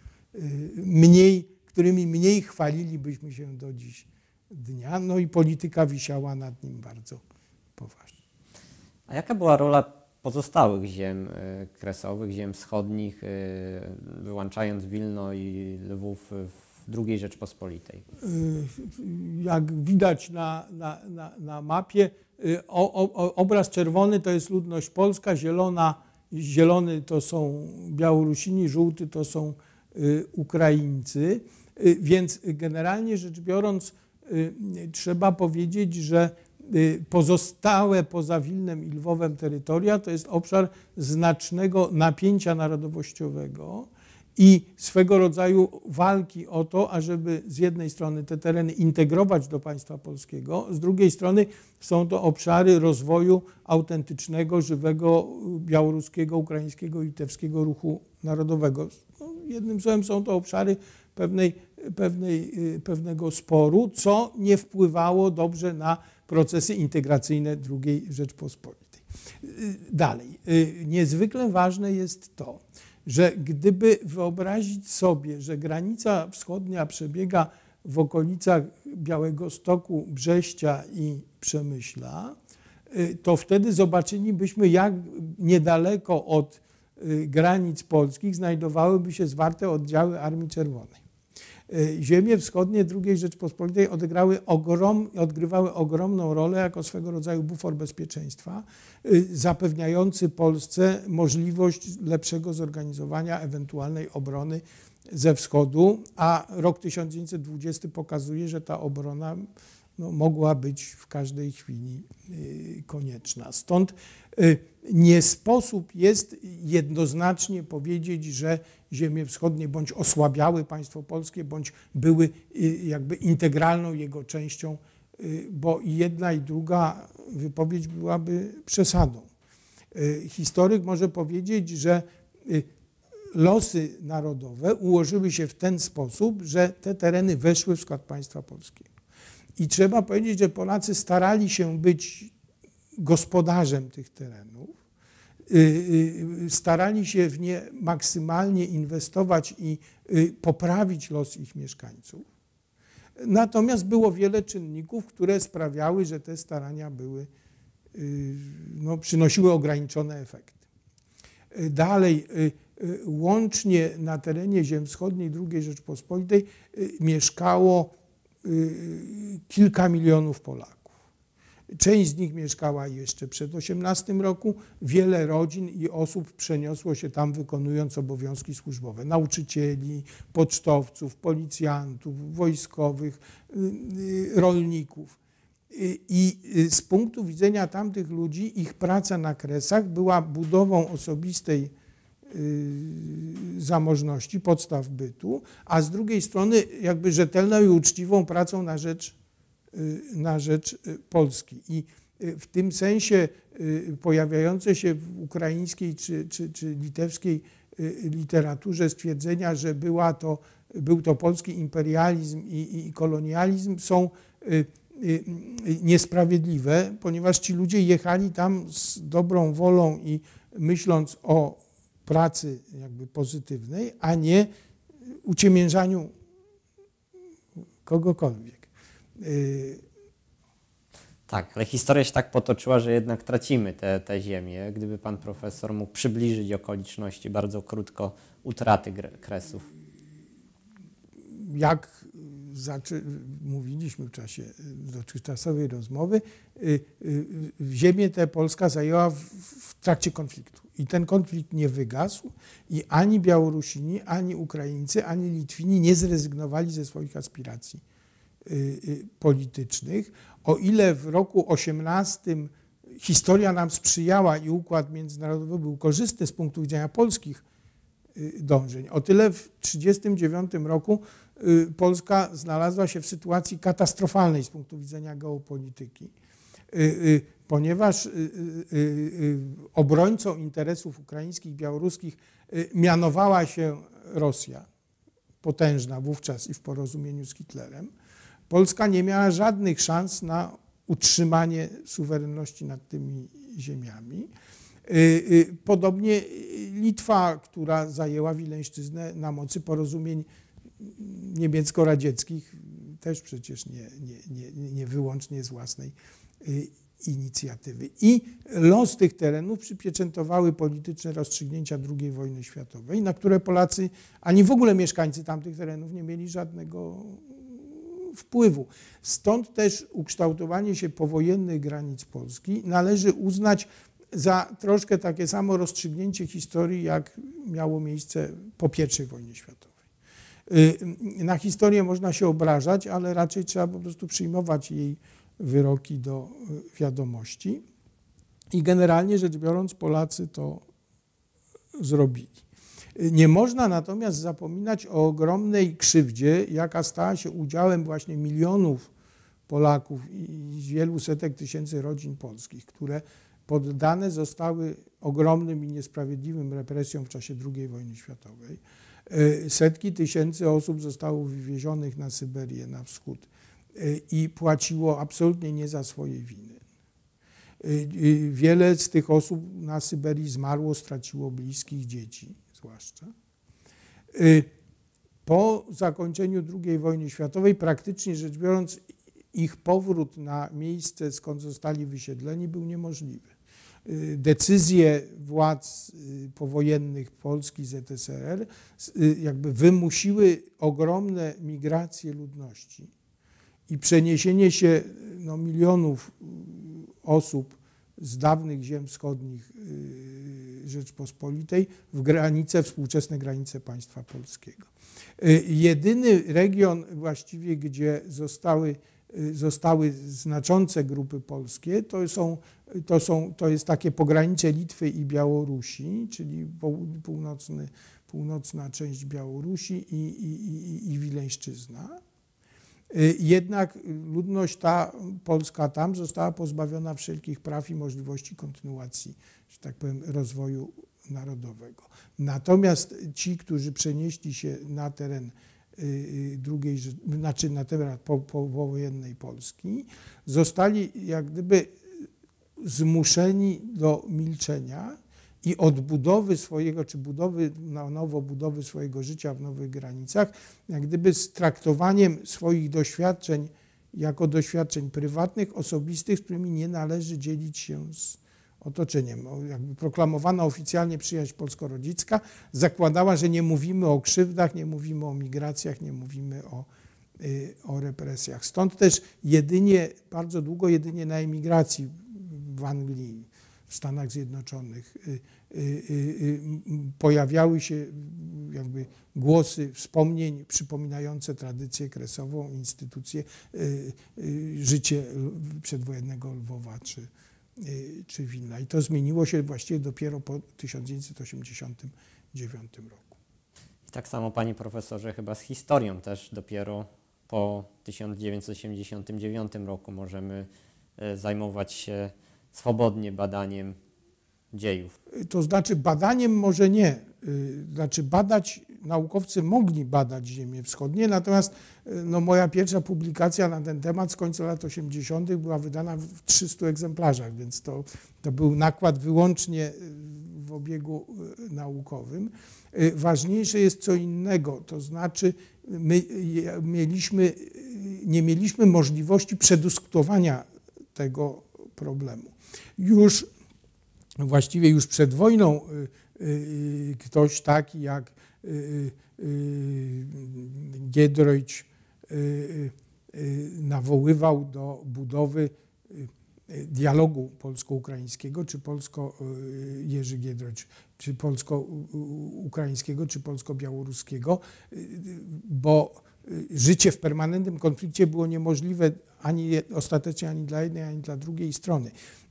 mniej, którymi mniej chwalilibyśmy się do dziś dnia. No i polityka wisiała nad nim bardzo poważnie. A jaka była rola pozostałych ziem e, kresowych, ziem wschodnich, e, wyłączając Wilno i Lwów w II Rzeczpospolitej? E, jak widać na, na, na, na mapie, o, o, obraz czerwony to jest ludność polska, zielona, zielony to są Białorusini, żółty to są Ukraińcy. Więc generalnie rzecz biorąc, trzeba powiedzieć, że pozostałe poza Wilnem i Lwowem terytoria to jest obszar znacznego napięcia narodowościowego i swego rodzaju walki o to, ażeby z jednej strony te tereny integrować do państwa polskiego, z drugiej strony są to obszary rozwoju autentycznego, żywego białoruskiego, ukraińskiego i litewskiego ruchu narodowego. No, jednym słowem są to obszary pewnej, pewnej, y, pewnego sporu, co nie wpływało dobrze na procesy integracyjne II Rzeczpospolitej. Dalej, niezwykle ważne jest to, że gdyby wyobrazić sobie, że granica wschodnia przebiega w okolicach Białego Stoku, Brześcia i Przemyśla, to wtedy zobaczylibyśmy, jak niedaleko od granic polskich znajdowałyby się zwarte oddziały Armii Czerwonej. E, ziemie wschodnie II Rzeczpospolitej odegrały ogrom, odgrywały ogromną rolę jako swego rodzaju bufor bezpieczeństwa, e, zapewniający Polsce możliwość lepszego zorganizowania ewentualnej obrony ze wschodu, a rok 1920 pokazuje, że ta obrona no, mogła być w każdej chwili y, konieczna. Stąd y, nie sposób jest jednoznacznie powiedzieć, że ziemie wschodnie bądź osłabiały państwo polskie, bądź były y, jakby integralną jego częścią, bo i jedna i druga wypowiedź byłaby przesadą. Historyk może powiedzieć, że losy narodowe ułożyły się w ten sposób, że te tereny weszły w skład państwa polskiego. I trzeba powiedzieć, że Polacy starali się być gospodarzem tych terenów, y, y, starali się w nie maksymalnie inwestować i y, poprawić los ich mieszkańców. Natomiast było wiele czynników, które sprawiały, że te starania były, no, przynosiły ograniczone efekty. Dalej, łącznie na terenie ziem wschodniej II Rzeczpospolitej mieszkało kilka milionów Polaków. Część z nich mieszkała jeszcze przed 18 roku. Wiele rodzin i osób przeniosło się tam wykonując obowiązki służbowe. Nauczycieli, pocztowców, policjantów, wojskowych, y, y, rolników. I z punktu widzenia tamtych ludzi ich praca na kresach była budową osobistej Y, zamożności, podstaw bytu, a z drugiej strony jakby rzetelną i uczciwą pracą na rzecz na rzecz Polski. I w tym sensie pojawiające się w ukraińskiej czy, czy, czy litewskiej literaturze stwierdzenia, że była to, był to polski imperializm i, i kolonializm są niesprawiedliwe, ponieważ ci ludzie jechali tam z dobrą wolą i myśląc o pracy jakby pozytywnej, a nie uciemiężaniu kogokolwiek. Y, tak, ale historia się tak potoczyła, że jednak tracimy tę te, te ziemię. Gdyby pan profesor mógł przybliżyć okoliczności bardzo krótko utraty kresów. Jak mówiliśmy w czasie dotychczasowej rozmowy, y, y, ziemię tę Polska zajęła w, w trakcie konfliktu. I ten konflikt nie wygasł i ani Białorusini, ani Ukraińcy, ani Litwini nie zrezygnowali ze swoich aspiracji politycznych. O ile w roku 18 historia nam sprzyjała i układ międzynarodowy był korzystny z punktu widzenia polskich dążeń, o tyle w 1939 roku Y, Polska znalazła się w sytuacji katastrofalnej z punktu widzenia geopolityki, y, y, ponieważ obrońcą interesów ukraińskich białoruskich mianowała się Rosja, potężna wówczas i w porozumieniu z Hitlerem. Polska nie miała żadnych szans na utrzymanie suwerenności nad tymi ziemiami. Podobnie Litwa, która zajęła Wileńszczyznę na mocy porozumień niemiecko-radzieckich też przecież nie, nie, nie, nie wyłącznie z własnej y, inicjatywy. I los tych terenów przypieczętowały polityczne rozstrzygnięcia II wojny światowej, na które Polacy, ani w ogóle mieszkańcy tamtych terenów nie mieli żadnego wpływu. Stąd też ukształtowanie się powojennych granic Polski należy uznać za troszkę takie samo rozstrzygnięcie historii, jak miało miejsce po I wojnie światowej. Y, na historię można się obrażać, ale raczej trzeba po prostu przyjmować jej wyroki do y, wiadomości. I generalnie rzecz biorąc, Polacy to zrobili. Nie można natomiast zapominać o ogromnej krzywdzie, jaka stała się udziałem właśnie milionów Polaków i wielu setek tysięcy rodzin polskich, które poddane zostały ogromnym i niesprawiedliwym represjom w czasie II wojny światowej. E, setki tysięcy osób zostało wywiezionych na Syberię, na wschód e, i płaciło absolutnie nie za swoje winy. E, wiele z tych osób na Syberii zmarło, straciło bliskich, dzieci zwłaszcza. Po zakończeniu II wojny światowej, praktycznie rzecz biorąc, ich powrót na miejsce, skąd zostali wysiedleni, był niemożliwy. Y, decyzje władz y, powojennych Polski ZSRR y, jakby wymusiły ogromne migracje ludności i przeniesienie się no, milionów osób z dawnych ziem wschodnich Rzeczpospolitej w granice, współczesne granice państwa polskiego. Jedyny region właściwie, gdzie zostały zostały znaczące grupy polskie, to, są, to, są, to jest takie pogranicze Litwy i Białorusi, czyli północny, północna część Białorusi i, i, i, i Wileńszczyzna. Jednak ludność ta polska tam została pozbawiona wszelkich praw i możliwości kontynuacji, że tak powiem, rozwoju narodowego. Natomiast ci, którzy przenieśli się na teren Y, y, drugiej, znaczy na temat powojennej Polski, zostali jak gdyby zmuszeni do milczenia i odbudowy swojego, czy budowy, na nowo budowy swojego życia w nowych granicach, jak gdyby z traktowaniem swoich doświadczeń jako doświadczeń prywatnych, osobistych, z którymi nie należy dzielić się z otoczeniem. Jakby proklamowana oficjalnie przyjaźń polsko-rodzicka zakładała, że nie mówimy o krzywdach, nie mówimy o migracjach, nie mówimy o, y, o represjach. Stąd też jedynie, bardzo długo jedynie na emigracji w Anglii, Stanach Zjednoczonych y, y, pojawiały się jakby głosy wspomnień przypominające tradycję kresową, instytucję, życie przedwojennego Lwowa czy, Y, czy Wilna. I to zmieniło się właściwie dopiero po 1989 roku. I tak samo, panie profesorze, chyba z historią też dopiero po po 1989 roku możemy zajmować się swobodnie badaniem dziejów. To znaczy badaniem może nie. Y, znaczy badać, naukowcy mogli badać Ziemię Wschodnie, natomiast y, no, moja pierwsza publikacja na ten temat z końca lat 80. była wydana w 300 egzemplarzach, więc to, to był nakład wyłącznie y, w obiegu naukowym. Ważniejsze jest co innego, to znaczy my mieliśmy, nie mieliśmy możliwości przedyskutowania tego problemu. Już właściwie już przed wojną y, y, ktoś taki jak y, Giedroyć nawoływał do budowy dialogu polsko-ukraińskiego, czy polsko Jerzy Giedroyć, czy polsko-ukraińskiego, czy polsko-białoruskiego, bo życie w permanentnym konflikcie było niemożliwe ani ostatecznie ani dla jednej, ani dla drugiej strony.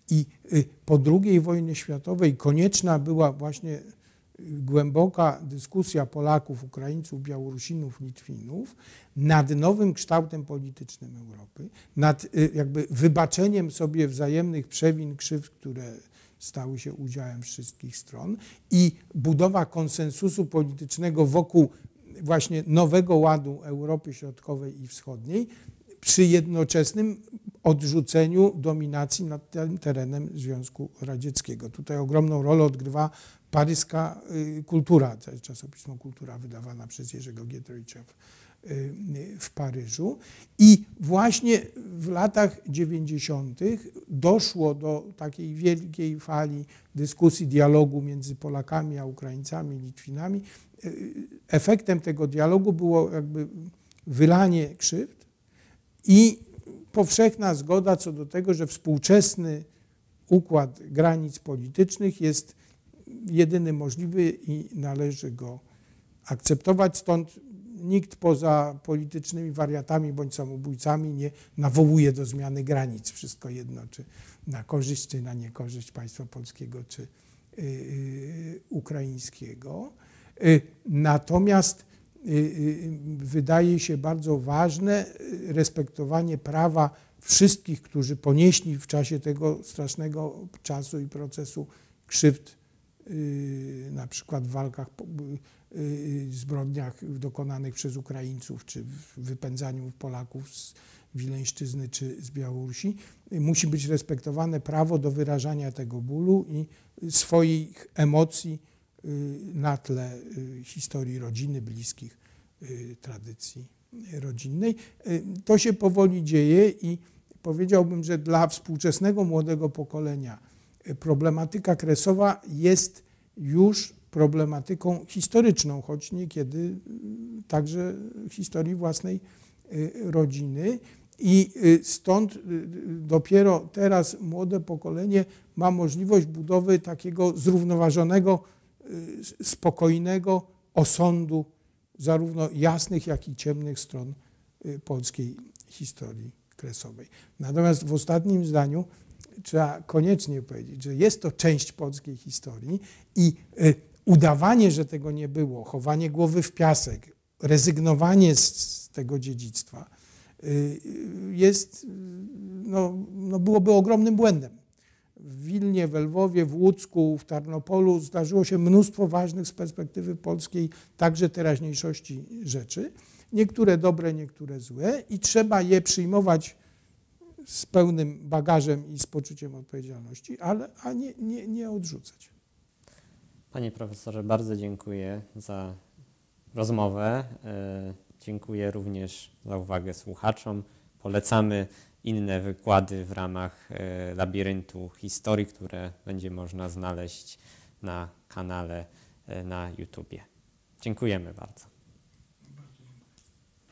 I y, po II wojnie światowej konieczna była właśnie y, głęboka dyskusja Polaków, Ukraińców, Białorusinów, Litwinów nad nowym kształtem politycznym Europy, nad y, jakby wybaczeniem sobie wzajemnych przewin, krzywd, które stały się udziałem wszystkich stron i budowa konsensusu politycznego wokół właśnie nowego ładu Europy Środkowej i Wschodniej przy jednoczesnym odrzuceniu dominacji nad tym terenem Związku Radzieckiego. Tutaj ogromną rolę odgrywa paryska y, kultura, to jest czasopismo Kultura wydawana przez Jerzego Giedroycia w, y, Paryżu. I właśnie w latach 90. doszło do takiej wielkiej fali dyskusji, dialogu między Polakami a Ukraińcami, Litwinami. Efektem tego dialogu było jakby wylanie krzywd i powszechna zgoda co do tego, że współczesny układ granic politycznych jest jedyny możliwy i należy go akceptować. Stąd nikt poza politycznymi wariatami bądź samobójcami nie nawołuje do zmiany granic. Wszystko jedno, czy na korzyść, czy na niekorzyść państwa polskiego, czy yy, ukraińskiego. Yy, natomiast Y, y, wydaje się bardzo ważne y, respektowanie prawa wszystkich, którzy ponieśli w czasie tego strasznego czasu i procesu krzywd, na przykład w walkach, zbrodniach dokonanych przez Ukraińców, czy w wypędzaniu Polaków z Wileńszczyzny czy z Białorusi. Musi być respektowane prawo do wyrażania tego bólu i swoich emocji Y, na tle y, historii rodziny, bliskich y, tradycji rodzinnej. To się powoli dzieje i powiedziałbym, że dla współczesnego młodego pokolenia problematyka kresowa jest już problematyką historyczną, choć niekiedy także historii własnej rodziny. I stąd dopiero teraz młode pokolenie ma możliwość budowy takiego zrównoważonego Y, spokojnego osądu zarówno jasnych, jak i ciemnych stron y, polskiej historii kresowej. Natomiast w ostatnim zdaniu trzeba koniecznie powiedzieć, że jest to część polskiej historii i y, udawanie, że tego nie było, chowanie głowy w piasek, rezygnowanie z, tego dziedzictwa jest, no, no byłoby ogromnym błędem w Wilnie, w Lwowie, w Łódzku, w Tarnopolu zdarzyło się mnóstwo ważnych z perspektywy polskiej, także teraźniejszości rzeczy. Niektóre dobre, niektóre złe i trzeba je przyjmować z pełnym bagażem i z poczuciem odpowiedzialności, ale, a nie, nie, nie odrzucać. Panie profesorze, bardzo dziękuję za rozmowę. E, dziękuję również za uwagę słuchaczom. Polecamy inne wykłady w ramach e, labiryntu historii, które będzie można znaleźć na kanale e, na YouTubie. Dziękujemy bardzo.